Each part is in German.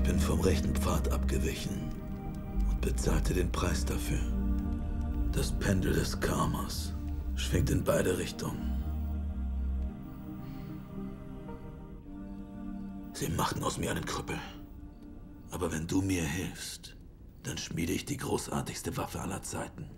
Ich bin vom rechten Pfad abgewichen und bezahlte den Preis dafür. Das Pendel des Karmas schwingt in beide Richtungen. Sie machten aus mir einen Krüppel. Aber wenn du mir hilfst, dann schmiede ich die großartigste Waffe aller Zeiten.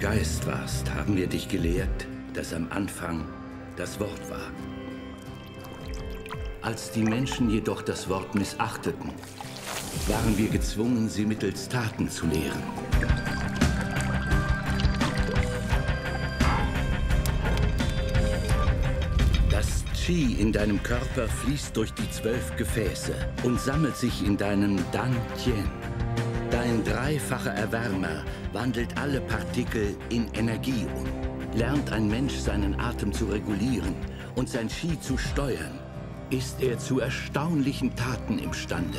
Geist warst, haben wir dich gelehrt, dass am Anfang das Wort war. Als die Menschen jedoch das Wort missachteten, waren wir gezwungen, sie mittels Taten zu lehren. Das Qi in deinem Körper fließt durch die zwölf Gefäße und sammelt sich in deinem Dan Tien. Dein dreifacher Erwärmer wandelt alle Partikel in Energie um. Lernt ein Mensch seinen Atem zu regulieren und sein Ski zu steuern, ist er zu erstaunlichen Taten imstande.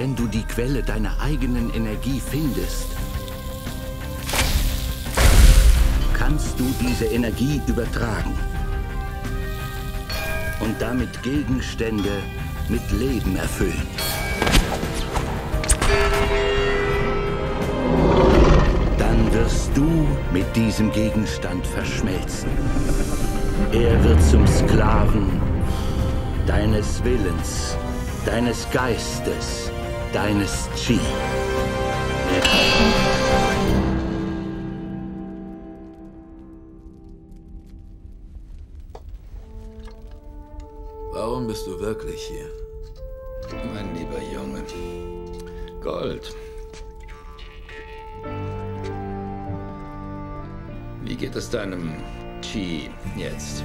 Wenn du die Quelle deiner eigenen Energie findest, kannst du diese Energie übertragen und damit Gegenstände mit Leben erfüllen. Dann wirst du mit diesem Gegenstand verschmelzen. Er wird zum Sklaven deines Willens, deines Geistes, deines Chi. Warum bist du wirklich hier? Mein lieber Junge. Gold. Wie geht es deinem Chi jetzt?